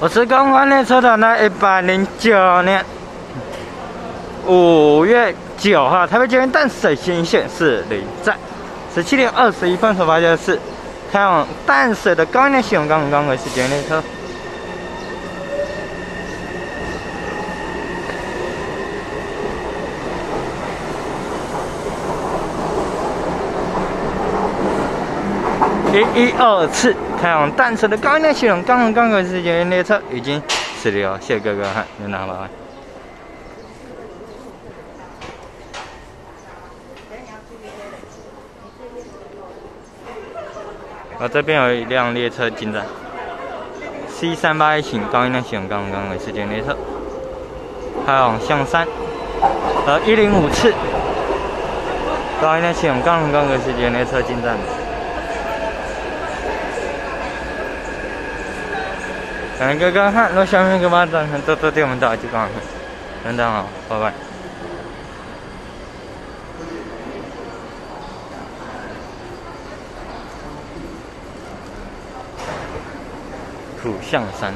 我是刚换列车的那，一百零九年五月九号，台北捷运淡水新线是零站，十七点二十一分出发就是开往淡水的高运系统刚刚为是捷运列车。一一二次开往淡水的高运系统，刚刚刚刚是捷运列车已经驶离了，谢谢哥哥哈，你拿吗？我这边有一辆列车进站，C 三八一型高运量系统刚刚为是捷运列车，开往象山，呃一零五次高运量系统刚刚为是捷运列车进站。感谢哥哥看，那下面哥把掌声多多对我们打击感，等等好，拜拜。苦象山。